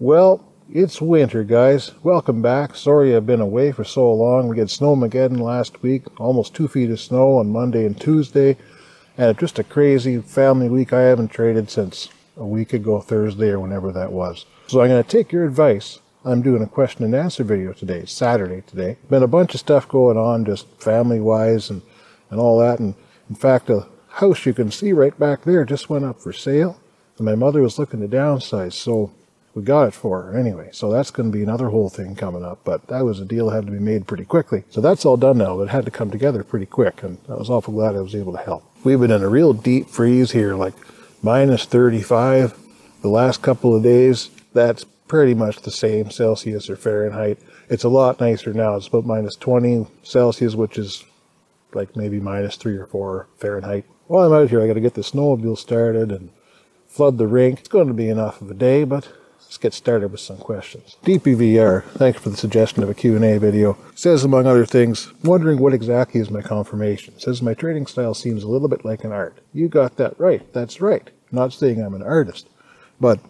Well, it's winter, guys. Welcome back. Sorry I've been away for so long. We had Snowmageddon last week, almost two feet of snow on Monday and Tuesday, and just a crazy family week. I haven't traded since a week ago, Thursday, or whenever that was. So I'm going to take your advice. I'm doing a question and answer video today, Saturday today. Been a bunch of stuff going on, just family wise and, and all that. And in fact, a house you can see right back there just went up for sale. And my mother was looking to downsize, so we got it for her anyway. So that's going to be another whole thing coming up. But that was a deal that had to be made pretty quickly. So that's all done now. But it had to come together pretty quick. And I was awful glad I was able to help. We've been in a real deep freeze here, like minus 35 the last couple of days. That's pretty much the same Celsius or Fahrenheit. It's a lot nicer now. It's about minus 20 Celsius, which is like maybe minus 3 or 4 Fahrenheit. While I'm out here, I got to get the snowmobile started and flood the rink. It's going to be enough of a day, but Let's get started with some questions. DPVR, thanks for the suggestion of a Q&A video. Says, among other things, wondering what exactly is my confirmation. Says, my trading style seems a little bit like an art. You got that right. That's right. not saying I'm an artist, but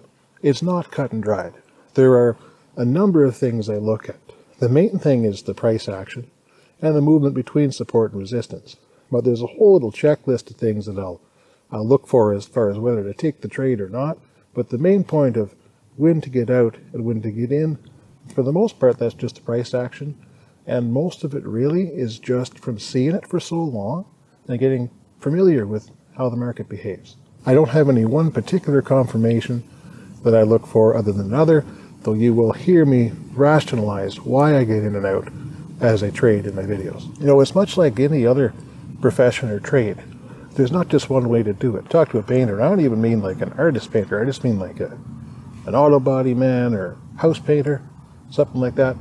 it's not cut and dried. There are a number of things I look at. The main thing is the price action and the movement between support and resistance. But there's a whole little checklist of things that I'll, I'll look for as far as whether to take the trade or not. But the main point of when to get out and when to get in. For the most part, that's just a price action. And most of it really is just from seeing it for so long and getting familiar with how the market behaves. I don't have any one particular confirmation that I look for other than another, though you will hear me rationalize why I get in and out as I trade in my videos. You know, it's much like any other profession or trade. There's not just one way to do it. Talk to a painter. I don't even mean like an artist painter. I just mean like a an auto body man or house painter, something like that.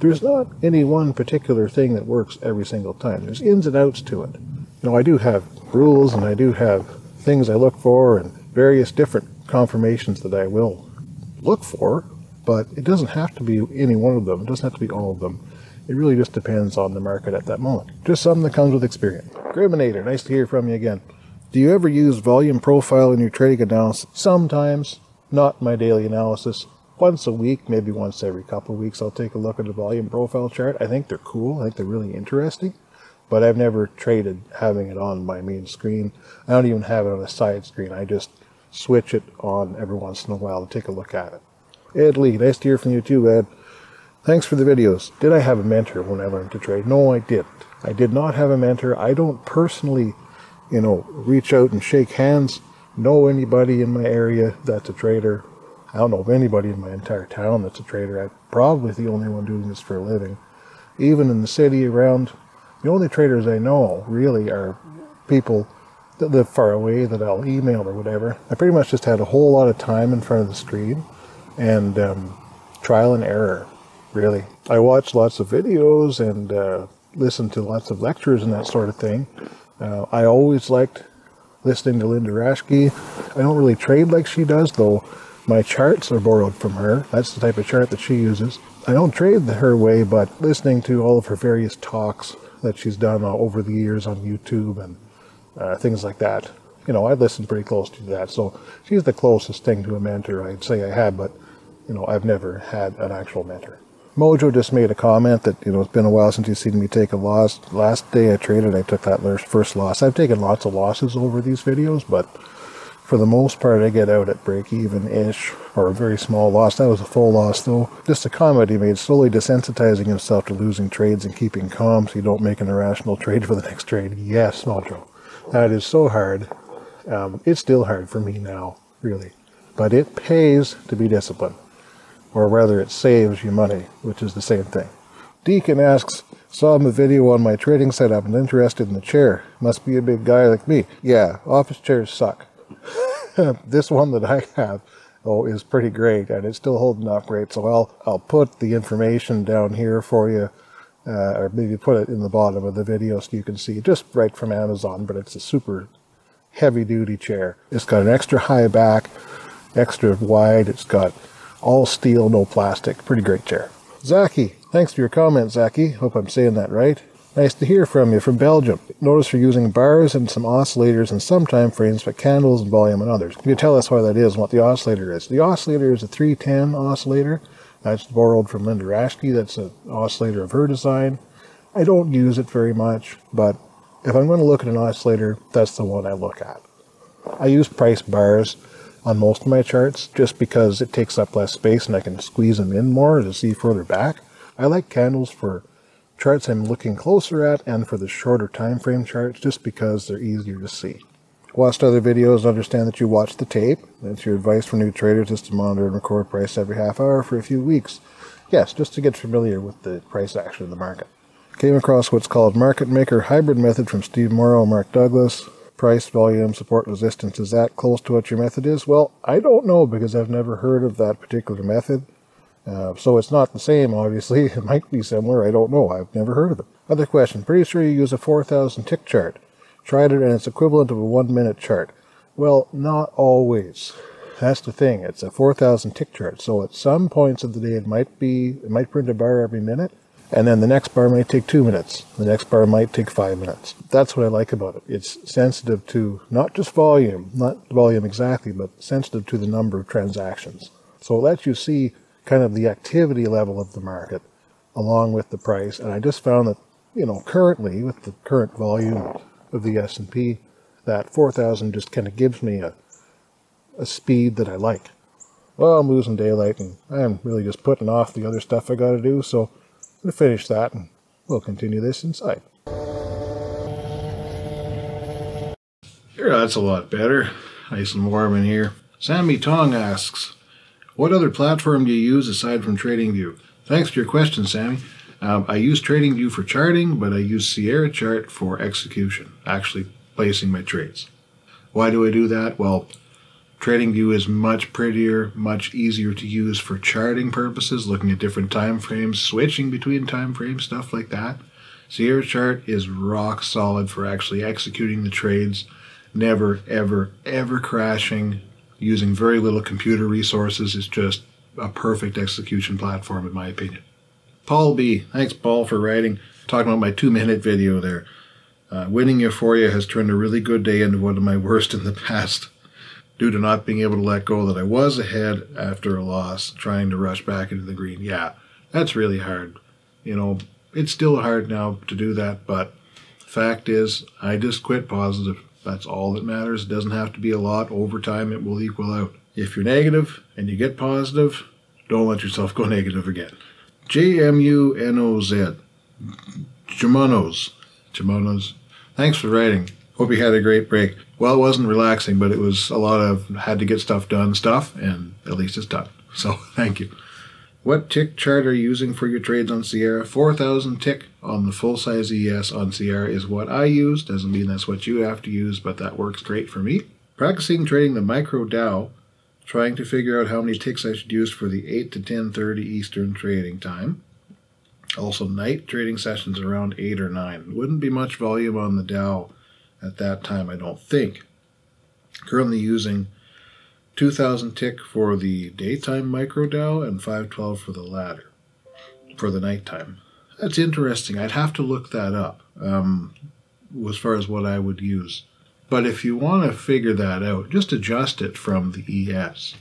There's not any one particular thing that works every single time. There's ins and outs to it. You know, I do have rules and I do have things I look for and various different confirmations that I will look for, but it doesn't have to be any one of them. It doesn't have to be all of them. It really just depends on the market at that moment. Just something that comes with experience. Griminator, nice to hear from you again. Do you ever use volume profile in your trading analysis? Sometimes not my daily analysis. Once a week, maybe once every couple of weeks, I'll take a look at the volume profile chart. I think they're cool. I think they're really interesting, but I've never traded having it on my main screen. I don't even have it on a side screen. I just switch it on every once in a while to take a look at it. Ed Lee, nice to hear from you too, Ed. Thanks for the videos. Did I have a mentor when I learned to trade? No, I didn't. I did not have a mentor. I don't personally, you know, reach out and shake hands know anybody in my area that's a trader. I don't know of anybody in my entire town that's a trader. I'm probably the only one doing this for a living. Even in the city around, the only traders I know really are people that live far away that I'll email or whatever. I pretty much just had a whole lot of time in front of the screen and um, trial and error, really. I watch lots of videos and uh, listen to lots of lectures and that sort of thing. Uh, I always liked listening to Linda Raschke. I don't really trade like she does, though my charts are borrowed from her. That's the type of chart that she uses. I don't trade her way, but listening to all of her various talks that she's done uh, over the years on YouTube and uh, things like that, you know, I listen pretty close to that. So she's the closest thing to a mentor I'd say I have, but, you know, I've never had an actual mentor. Mojo just made a comment that, you know, it's been a while since you've seen me take a loss. Last day I traded, I took that first loss. I've taken lots of losses over these videos, but for the most part, I get out at break even-ish, or a very small loss. That was a full loss, though. Just a comment he made, slowly desensitizing himself to losing trades and keeping calm so you don't make an irrational trade for the next trade. Yes, Mojo. That is so hard. Um, it's still hard for me now, really. But it pays to be disciplined or rather it saves you money, which is the same thing. Deacon asks, saw a video on my trading setup and interested in the chair. Must be a big guy like me. Yeah, office chairs suck. this one that I have, oh, is pretty great and it's still holding up great. So I'll, I'll put the information down here for you, uh, or maybe put it in the bottom of the video so you can see just right from Amazon, but it's a super heavy duty chair. It's got an extra high back, extra wide. It's got all steel, no plastic. Pretty great chair. Zaki, thanks for your comment, Zaki. Hope I'm saying that right. Nice to hear from you from Belgium. Notice you're using bars and some oscillators and some time frames, but candles and volume and others. Can you tell us why that is and what the oscillator is? The oscillator is a 310 oscillator. That's borrowed from Linda Raschke. That's an oscillator of her design. I don't use it very much, but if I'm going to look at an oscillator, that's the one I look at. I use price bars on most of my charts just because it takes up less space and I can squeeze them in more to see further back. I like candles for charts I'm looking closer at and for the shorter time frame charts just because they're easier to see. Watched other videos, understand that you watch the tape. That's your advice for new traders is to monitor and record price every half hour for a few weeks. Yes, just to get familiar with the price action of the market. Came across what's called market maker hybrid method from Steve Morrow and Mark Douglas. Price, volume, support, resistance. Is that close to what your method is? Well, I don't know because I've never heard of that particular method. Uh, so it's not the same, obviously. It might be similar. I don't know. I've never heard of it. Other question. Pretty sure you use a 4,000 tick chart. Tried it and it's equivalent of a one minute chart. Well, not always. That's the thing. It's a 4,000 tick chart. So at some points of the day, it might be, it might print a bar every minute. And then the next bar might take two minutes. The next bar might take five minutes. That's what I like about it. It's sensitive to not just volume, not volume exactly, but sensitive to the number of transactions. So it lets you see kind of the activity level of the market along with the price. And I just found that, you know, currently with the current volume of the S&P, that 4,000 just kind of gives me a, a speed that I like. Well, I'm losing daylight and I'm really just putting off the other stuff I got to do. So To finish that and we'll continue this inside. Here, that's a lot better. Nice and warm in here. Sammy Tong asks, what other platform do you use aside from TradingView? Thanks for your question, Sammy. Um, I use TradingView for charting, but I use Sierra Chart for execution, actually placing my trades. Why do I do that? Well, TradingView is much prettier, much easier to use for charting purposes, looking at different time frames, switching between time frames, stuff like that. Sierra Chart is rock solid for actually executing the trades, never, ever, ever crashing, using very little computer resources It's just a perfect execution platform, in my opinion. Paul B. Thanks, Paul, for writing. Talking about my two minute video there. Uh, winning Euphoria has turned a really good day into one of my worst in the past due to not being able to let go that I was ahead after a loss, trying to rush back into the green. Yeah, that's really hard. You know, it's still hard now to do that, but fact is, I just quit positive. That's all that matters. It doesn't have to be a lot. Over time, it will equal out. If you're negative and you get positive, don't let yourself go negative again. J-M-U-N-O-Z. Jimonos. Jimonos. Thanks for writing. Hope you had a great break. Well, it wasn't relaxing, but it was a lot of had to get stuff done stuff, and at least it's done. So thank you. What tick chart are you using for your trades on Sierra? 4000 tick on the full size ES on Sierra is what I use. Doesn't mean that's what you have to use, but that works great for me. Practicing trading the micro Dow, trying to figure out how many ticks I should use for the 8 to 10:30 Eastern trading time. Also night trading sessions around 8 or 9. Wouldn't be much volume on the Dow at that time, I don't think. Currently using 2000 tick for the daytime micro Dow and 512 for the latter for the nighttime. That's interesting. I'd have to look that up um, as far as what I would use. But if you want to figure that out, just adjust it from the ES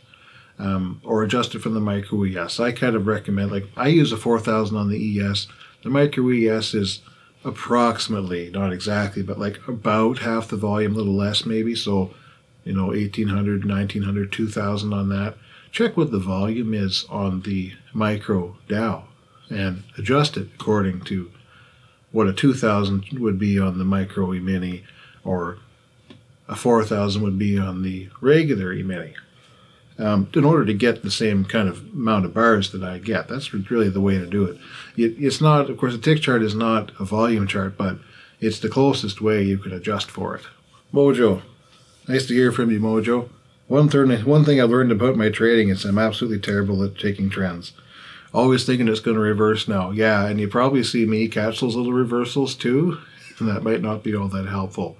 um, or adjust it from the micro ES. I kind of recommend, like, I use a 4000 on the ES. The micro ES is approximately, not exactly, but like about half the volume, a little less maybe. So you know, 1800, 1900, 2000 on that. Check what the volume is on the micro Dow and adjust it according to what a 2000 would be on the micro E-mini or a 4000 would be on the regular E-mini. Um, in order to get the same kind of amount of bars that I get. That's really the way to do it. it. It's not, of course, a tick chart is not a volume chart, but it's the closest way you can adjust for it. Mojo, Nice to hear from you, Mojo. One thing, one thing I've learned about my trading is I'm absolutely terrible at taking trends. Always thinking it's going to reverse now. Yeah, and you probably see me catch those little reversals too, and that might not be all that helpful.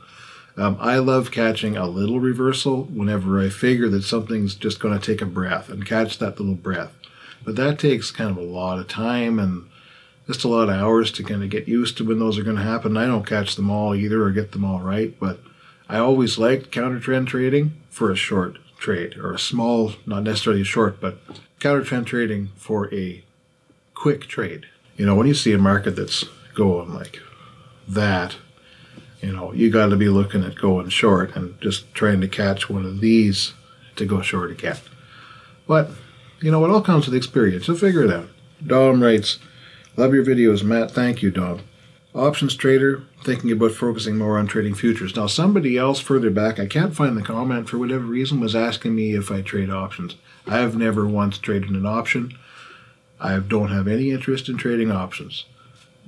Um, I love catching a little reversal whenever I figure that something's just going to take a breath and catch that little breath. But that takes kind of a lot of time and just a lot of hours to kind of get used to when those are going to happen. I don't catch them all either or get them all right, but I always liked counter trend trading for a short trade or a small, not necessarily short, but counter trend trading for a quick trade. You know, when you see a market that's going like that, you know, you got to be looking at going short and just trying to catch one of these to go short again. But, you know, it all comes with experience. You'll figure it out. Dom writes, Love your videos, Matt. Thank you, Dom. Options trader, thinking about focusing more on trading futures. Now, somebody else further back, I can't find the comment for whatever reason, was asking me if I trade options. I have never once traded an option. I don't have any interest in trading options.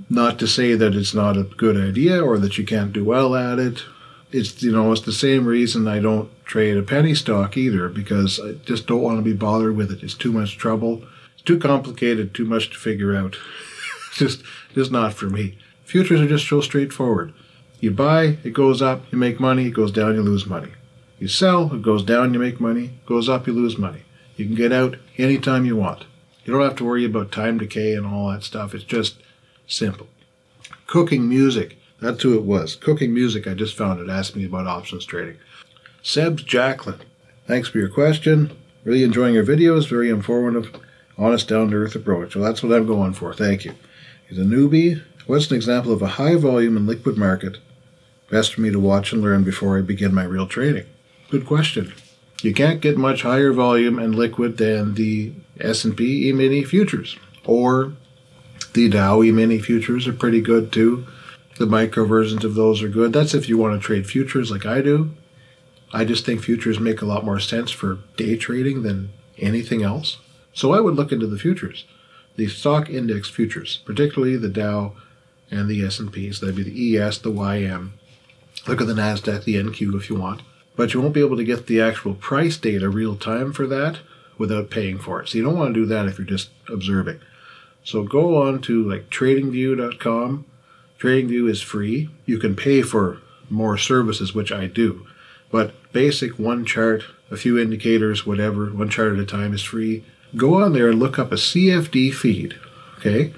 Not to say that it's not a good idea or that you can't do well at it. It's you know it's the same reason I don't trade a penny stock either because I just don't want to be bothered with it. It's too much trouble. It's too complicated. Too much to figure out. just just not for me. Futures are just so straightforward. You buy, it goes up, you make money. It goes down, you lose money. You sell, it goes down, you make money. It goes up, you lose money. You can get out anytime you want. You don't have to worry about time decay and all that stuff. It's just simple. Cooking music. That's who it was. Cooking music, I just found it. Asked me about options trading. Seb's Jacqueline. Thanks for your question. Really enjoying your videos. Very informative, honest, down to earth approach. Well, that's what I'm going for. Thank you. He's a newbie. What's an example of a high volume and liquid market? Best for me to watch and learn before I begin my real trading. Good question. You can't get much higher volume and liquid than the S&P E-mini futures or the Dow E-mini futures are pretty good too. The micro versions of those are good. That's if you want to trade futures like I do. I just think futures make a lot more sense for day trading than anything else. So I would look into the futures, the stock index futures, particularly the Dow and the S&P. So that'd be the ES, the YM. Look at the NASDAQ, the NQ if you want. But you won't be able to get the actual price data real time for that without paying for it. So you don't want to do that if you're just observing. So go on to like tradingview.com. TradingView is free. You can pay for more services, which I do. But basic one chart, a few indicators, whatever, one chart at a time is free. Go on there and look up a CFD feed, okay,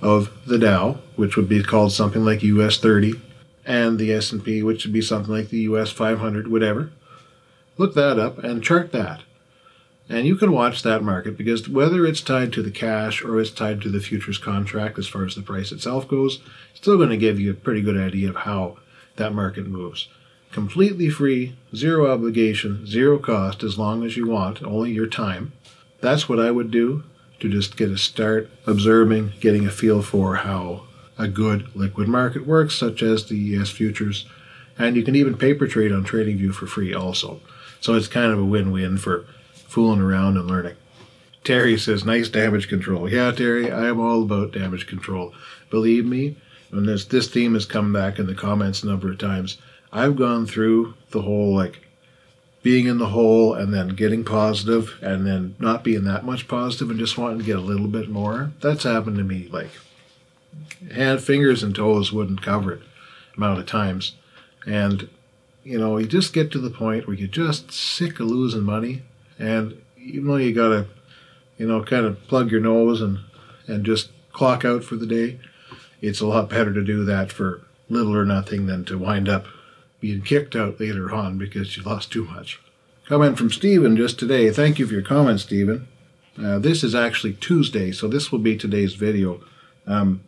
of the Dow, which would be called something like US 30, and the S&P, which would be something like the US 500, whatever. Look that up and chart that. And you can watch that market because whether it's tied to the cash or it's tied to the futures contract as far as the price itself goes, it's still going to give you a pretty good idea of how that market moves. Completely free, zero obligation, zero cost as long as you want, only your time. That's what I would do to just get a start observing, getting a feel for how a good liquid market works, such as the ES futures. And you can even paper trade on TradingView for free also. So it's kind of a win win for fooling around and learning. Terry says, nice damage control. Yeah, Terry, I am all about damage control. Believe me, when this, this theme has come back in the comments a number of times, I've gone through the whole like being in the hole and then getting positive and then not being that much positive and just wanting to get a little bit more. That's happened to me like hand, fingers, and toes wouldn't cover it amount of times. And, you know, you just get to the point where you're just sick of losing money and even though you got to, you know, kind of plug your nose and, and just clock out for the day, it's a lot better to do that for little or nothing than to wind up being kicked out later on because you lost too much. Comment from Stephen just today. Thank you for your comment, Stephen. Uh, this is actually Tuesday, so this will be today's video. Um,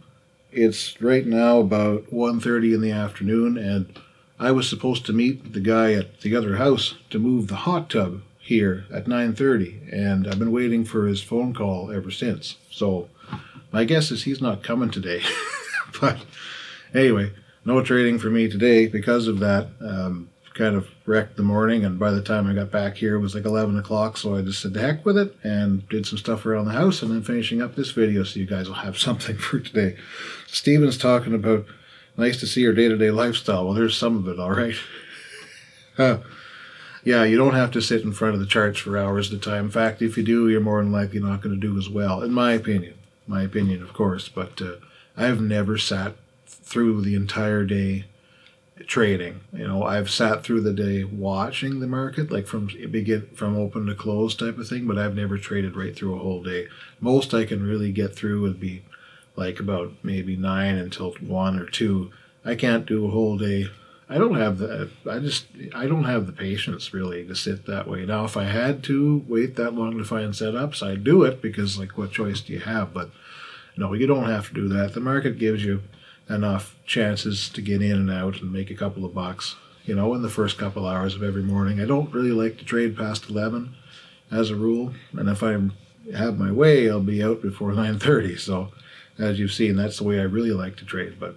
it's right now about 1.30 in the afternoon, and I was supposed to meet the guy at the other house to move the hot tub here at 9.30 and I've been waiting for his phone call ever since. So my guess is he's not coming today. but anyway, no trading for me today because of that. Um, kind of wrecked the morning and by the time I got back here it was like 11 o'clock so I just said the heck with it and did some stuff around the house and then finishing up this video so you guys will have something for today. Steven's talking about nice to see your day-to-day -day lifestyle. Well, there's some of it, all right. Uh, yeah, you don't have to sit in front of the charts for hours at a time. In fact, if you do, you're more than likely not going to do as well, in my opinion. My opinion, of course. But uh, I've never sat through the entire day trading. You know, I've sat through the day watching the market, like from begin from open to close type of thing. But I've never traded right through a whole day. Most I can really get through would be like about maybe nine until one or two. I can't do a whole day. I don't have the. I just. I don't have the patience really to sit that way. Now, if I had to wait that long to find setups, I'd do it because, like, what choice do you have? But no, you don't have to do that. The market gives you enough chances to get in and out and make a couple of bucks. You know, in the first couple hours of every morning. I don't really like to trade past eleven, as a rule. And if I have my way, I'll be out before nine thirty. So, as you've seen, that's the way I really like to trade. But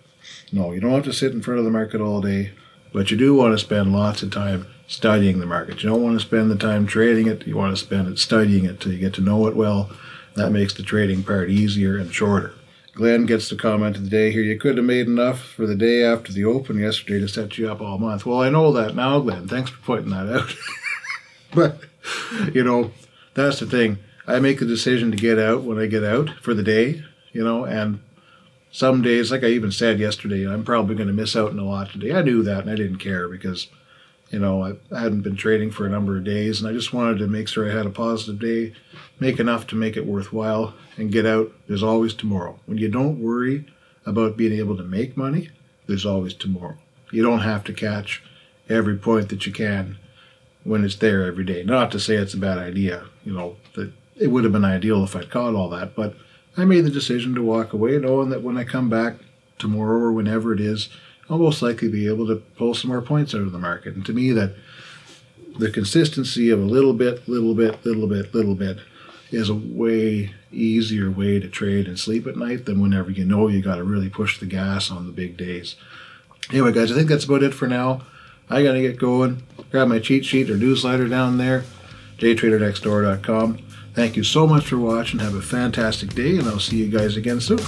no, you don't have to sit in front of the market all day. But you do want to spend lots of time studying the market. You don't want to spend the time trading it. You want to spend it studying it till you get to know it well. That makes the trading part easier and shorter. Glenn gets the comment of the day here. You could have made enough for the day after the open yesterday to set you up all month. Well, I know that now, Glenn. Thanks for pointing that out. but, you know, that's the thing. I make the decision to get out when I get out for the day, you know, and some days, like I even said yesterday, I'm probably going to miss out on a lot today. I knew that and I didn't care because, you know, I hadn't been trading for a number of days and I just wanted to make sure I had a positive day, make enough to make it worthwhile, and get out. There's always tomorrow. When you don't worry about being able to make money, there's always tomorrow. You don't have to catch every point that you can when it's there every day. Not to say it's a bad idea, you know, that it would have been ideal if I'd caught all that, but I made the decision to walk away, knowing that when I come back tomorrow or whenever it is, I'll most likely be able to pull some more points out of the market. And to me, that the consistency of a little bit, little bit, little bit, little bit is a way easier way to trade and sleep at night than whenever you know you got to really push the gas on the big days. Anyway, guys, I think that's about it for now. I got to get going. Grab my cheat sheet or newsletter down there, daytradernextdoor.com. Thank you so much for watching. Have a fantastic day, and I'll see you guys again soon.